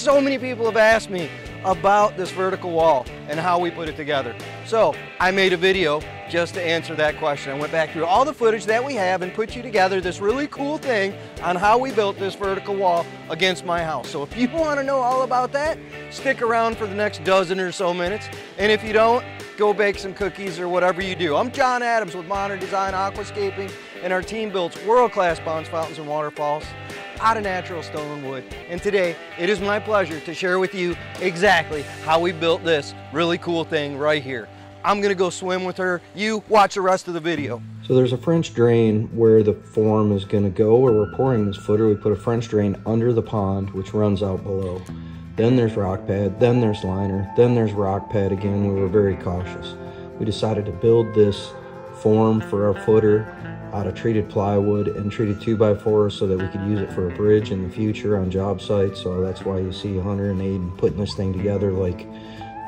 so many people have asked me about this vertical wall and how we put it together. So I made a video just to answer that question. I went back through all the footage that we have and put you together this really cool thing on how we built this vertical wall against my house. So if you want to know all about that, stick around for the next dozen or so minutes. And if you don't, go bake some cookies or whatever you do. I'm John Adams with Modern Design Aquascaping and our team builds world-class ponds, fountains, and waterfalls out of natural stone and wood. And today, it is my pleasure to share with you exactly how we built this really cool thing right here. I'm gonna go swim with her. You watch the rest of the video. So there's a French drain where the form is gonna go, where we're pouring this footer. We put a French drain under the pond, which runs out below. Then there's rock pad, then there's liner, then there's rock pad again. We were very cautious. We decided to build this form for our footer out of treated plywood and treated 2x4 so that we could use it for a bridge in the future on job sites. So that's why you see Hunter and Aiden putting this thing together like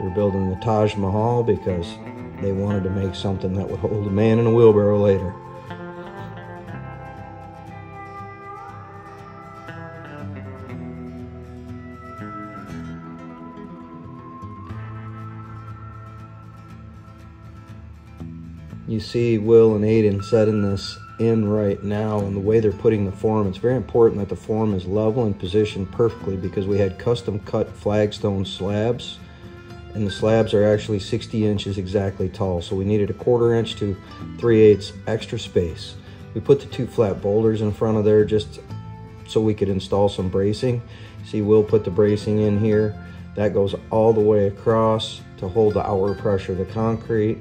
they're building the Taj Mahal because they wanted to make something that would hold a man in a wheelbarrow later. You see Will and Aiden setting this in right now and the way they're putting the form, it's very important that the form is level and positioned perfectly because we had custom cut flagstone slabs and the slabs are actually 60 inches exactly tall. So we needed a quarter inch to 3 eighths extra space. We put the two flat boulders in front of there just so we could install some bracing. See, we'll put the bracing in here. That goes all the way across to hold the outward pressure of the concrete.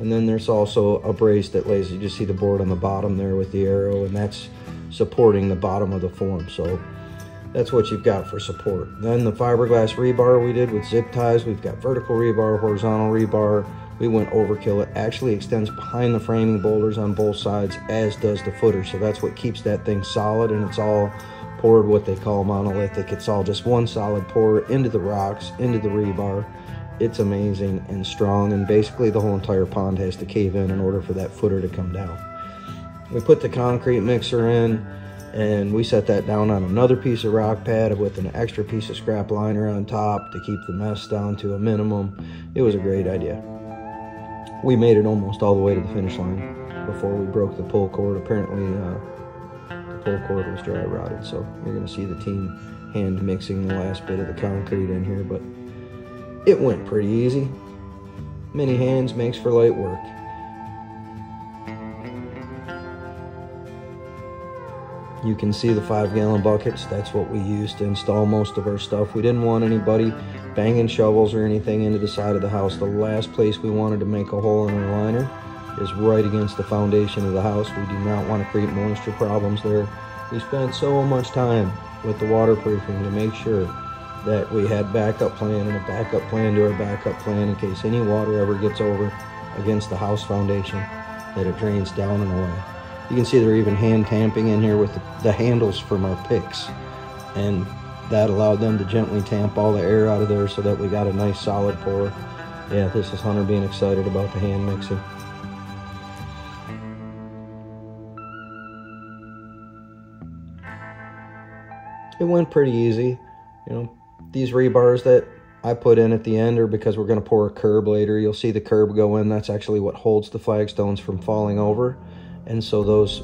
And then there's also a brace that lays, you just see the board on the bottom there with the arrow, and that's supporting the bottom of the form. So that's what you've got for support. Then the fiberglass rebar we did with zip ties. We've got vertical rebar, horizontal rebar. We went overkill. It actually extends behind the framing boulders on both sides, as does the footer. So that's what keeps that thing solid, and it's all poured what they call monolithic. It's all just one solid pour into the rocks, into the rebar. It's amazing and strong, and basically the whole entire pond has to cave in in order for that footer to come down. We put the concrete mixer in and we set that down on another piece of rock pad with an extra piece of scrap liner on top to keep the mess down to a minimum. It was a great idea. We made it almost all the way to the finish line before we broke the pull cord. Apparently, uh, the pull cord was dry rotted, so you're going to see the team hand mixing the last bit of the concrete in here, but it went pretty easy. Many hands makes for light work. You can see the five gallon buckets. That's what we used to install most of our stuff. We didn't want anybody banging shovels or anything into the side of the house. The last place we wanted to make a hole in our liner is right against the foundation of the house. We do not want to create moisture problems there. We spent so much time with the waterproofing to make sure that we had backup plan and a backup plan to our backup plan in case any water ever gets over against the house foundation that it drains down and away. You can see they're even hand tamping in here with the, the handles from our picks. And that allowed them to gently tamp all the air out of there so that we got a nice solid pour. Yeah, this is Hunter being excited about the hand mixing. It went pretty easy. You know, these rebars that I put in at the end are because we're going to pour a curb later. You'll see the curb go in. That's actually what holds the flagstones from falling over. And so those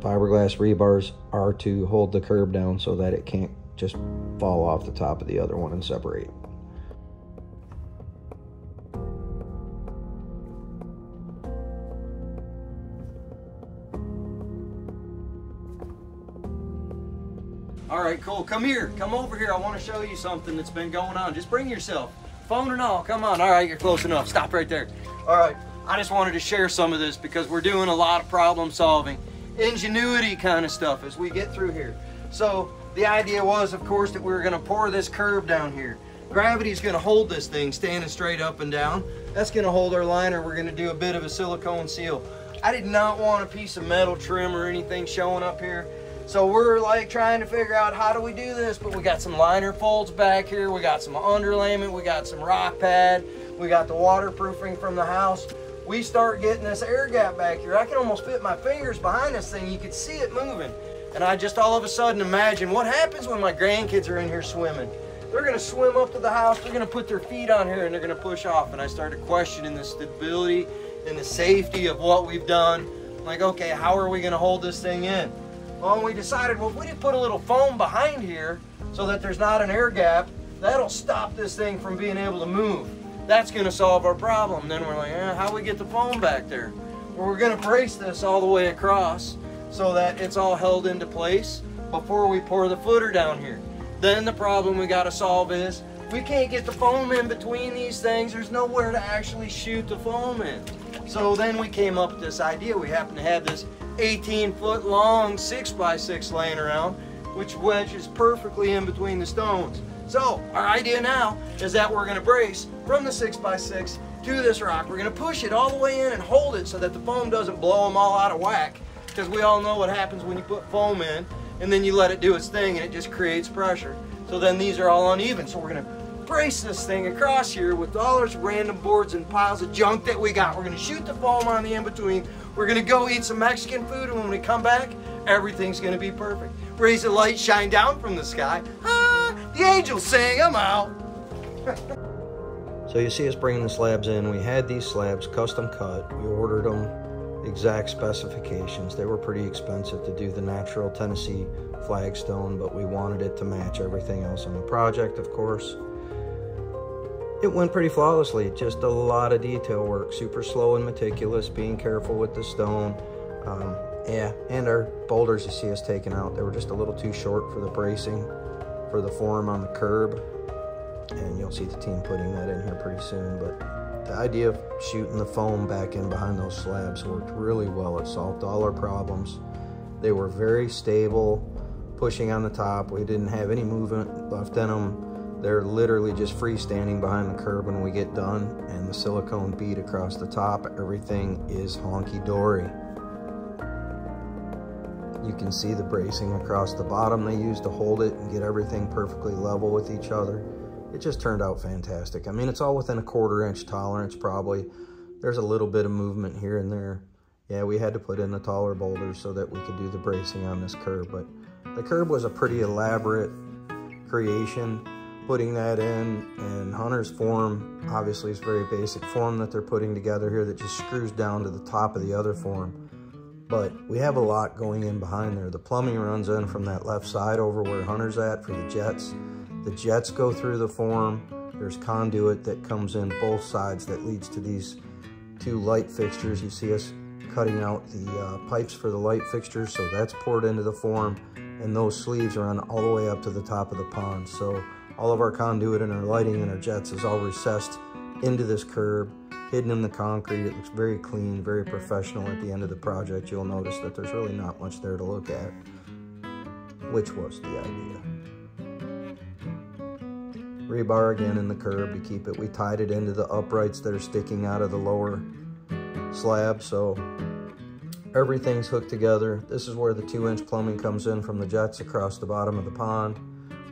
fiberglass rebars are to hold the curb down so that it can't just fall off the top of the other one and separate. Right, cool. Come here. Come over here. I want to show you something that's been going on. Just bring yourself. Phone and all. Come on. All right, you're close enough. Stop right there. All right. I just wanted to share some of this because we're doing a lot of problem solving, ingenuity kind of stuff as we get through here. So the idea was, of course, that we were going to pour this curb down here. Gravity's going to hold this thing standing straight up and down. That's going to hold our liner. We're going to do a bit of a silicone seal. I did not want a piece of metal trim or anything showing up here. So we're like trying to figure out how do we do this, but we got some liner folds back here. We got some underlayment. We got some rock pad. We got the waterproofing from the house we start getting this air gap back here. I can almost fit my fingers behind this thing. You could see it moving. And I just all of a sudden imagine what happens when my grandkids are in here swimming. they're gonna swim up to the house, they're gonna put their feet on here and they're gonna push off. And I started questioning the stability and the safety of what we've done. Like, okay, how are we gonna hold this thing in? Well, we decided, well, we did put a little foam behind here so that there's not an air gap, that'll stop this thing from being able to move. That's gonna solve our problem. Then we're like, eh, how we get the foam back there? Well, we're gonna brace this all the way across so that it's all held into place before we pour the footer down here. Then the problem we gotta solve is we can't get the foam in between these things. There's nowhere to actually shoot the foam in. So then we came up with this idea. We happen to have this 18 foot long 6x6 laying around, which wedges perfectly in between the stones. So our idea now is that we're gonna brace from the 6x6 to this rock. We're gonna push it all the way in and hold it so that the foam doesn't blow them all out of whack. Because we all know what happens when you put foam in and then you let it do its thing and it just creates pressure. So then these are all uneven. So we're gonna brace this thing across here with all those random boards and piles of junk that we got. We're gonna shoot the foam on the in-between. We're gonna go eat some Mexican food and when we come back, everything's gonna be perfect. Raise the light, shine down from the sky. Ah, the angels sing, I'm out. so you see us bringing the slabs in. We had these slabs custom cut. We ordered them exact specifications. They were pretty expensive to do the natural Tennessee flagstone, but we wanted it to match everything else on the project, of course. It went pretty flawlessly, just a lot of detail work, super slow and meticulous, being careful with the stone. Um, yeah, and our boulders you see us taking out, they were just a little too short for the bracing, for the form on the curb. And you'll see the team putting that in here pretty soon, but the idea of shooting the foam back in behind those slabs worked really well. It solved all our problems. They were very stable, pushing on the top. We didn't have any movement left in them. They're literally just freestanding behind the curb when we get done and the silicone bead across the top. Everything is honky-dory. You can see the bracing across the bottom they used to hold it and get everything perfectly level with each other it just turned out fantastic. I mean, it's all within a quarter inch tolerance probably. There's a little bit of movement here and there. Yeah, we had to put in the taller boulders so that we could do the bracing on this curb, but the curb was a pretty elaborate creation. Putting that in, and Hunter's form, obviously is very basic form that they're putting together here that just screws down to the top of the other form. But we have a lot going in behind there. The plumbing runs in from that left side over where Hunter's at for the jets. The jets go through the form. There's conduit that comes in both sides that leads to these two light fixtures. You see us cutting out the uh, pipes for the light fixtures, so that's poured into the form, and those sleeves run all the way up to the top of the pond. So all of our conduit and our lighting and our jets is all recessed into this curb, hidden in the concrete. It looks very clean, very professional at the end of the project. You'll notice that there's really not much there to look at, which was the idea rebar again in the curb to keep it. We tied it into the uprights that are sticking out of the lower slab, so everything's hooked together. This is where the two inch plumbing comes in from the jets across the bottom of the pond.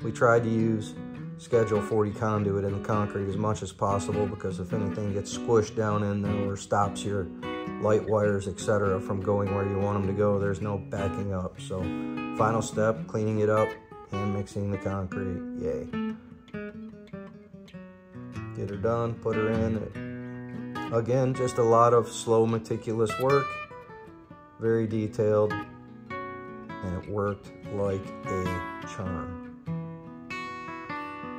We tried to use schedule 40 conduit in the concrete as much as possible because if anything gets squished down in there or stops your light wires, etc. from going where you want them to go, there's no backing up. So final step, cleaning it up, and mixing the concrete, yay get her done, put her in. Again, just a lot of slow, meticulous work, very detailed, and it worked like a charm.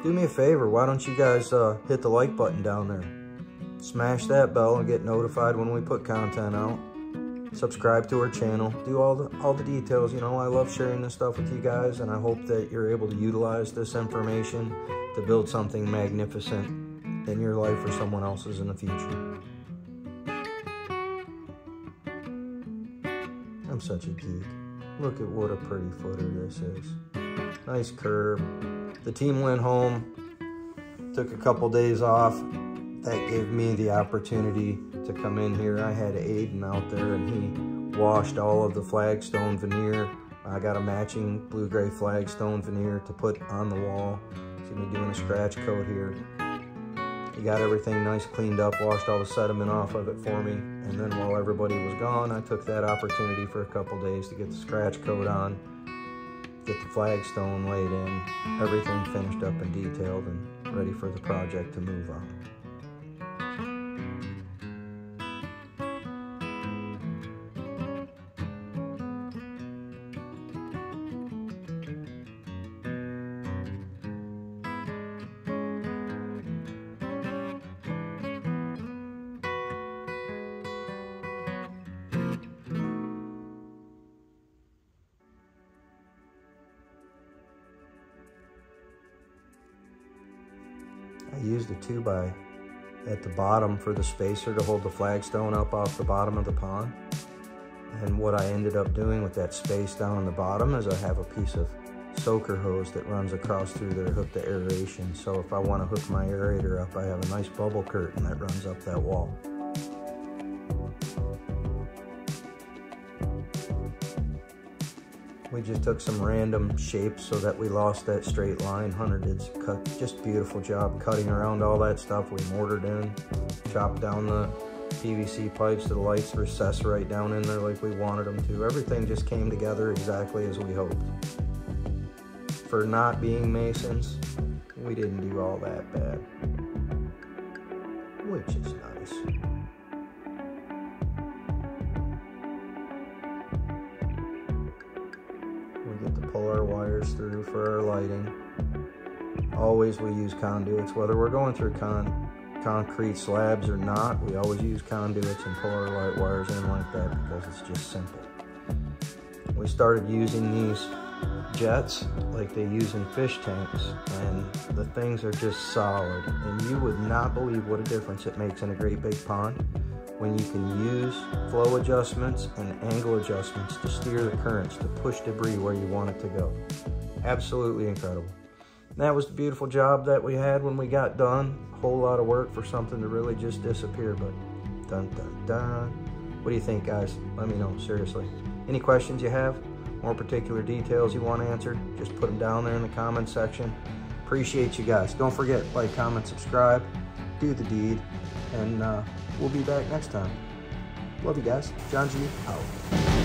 Do me a favor, why don't you guys uh, hit the like button down there. Smash that bell and get notified when we put content out. Subscribe to our channel. Do all the all the details. You know, I love sharing this stuff with you guys, and I hope that you're able to utilize this information to build something magnificent in your life or someone else's in the future. I'm such a geek. Look at what a pretty footer this is. Nice curve. The team went home, took a couple days off. That gave me the opportunity to come in here. I had Aiden out there and he washed all of the flagstone veneer. I got a matching blue-gray flagstone veneer to put on the wall. See me doing a scratch coat here. He got everything nice cleaned up, washed all the sediment off of it for me. And then while everybody was gone, I took that opportunity for a couple days to get the scratch coat on, get the flagstone laid in, everything finished up and detailed and ready for the project to move on. A 2 by at the bottom for the spacer to hold the flagstone up off the bottom of the pond. And what I ended up doing with that space down on the bottom is I have a piece of soaker hose that runs across through there hooked to aeration. So if I want to hook my aerator up, I have a nice bubble curtain that runs up that wall. We just took some random shapes so that we lost that straight line. Hunter did cut, just beautiful job cutting around all that stuff. We mortared in, chopped down the PVC pipes the lights recess right down in there like we wanted them to. Everything just came together exactly as we hoped. For not being masons, we didn't do all that bad, which is nice. Wires through for our lighting. Always we use conduits, whether we're going through con concrete slabs or not, we always use conduits and pull our light wires in like that because it's just simple. We started using these jets like they use in fish tanks and the things are just solid and you would not believe what a difference it makes in a great big pond when you can use flow adjustments and angle adjustments to steer the currents to push debris where you want it to go. Absolutely incredible. that was the beautiful job that we had when we got done. A whole lot of work for something to really just disappear, but dun dun dun. What do you think, guys? Let me know, seriously. Any questions you have? More particular details you want answered? Just put them down there in the comments section. Appreciate you guys. Don't forget, like, comment, subscribe, do the deed, and uh, we'll be back next time. Love you guys. John G. out.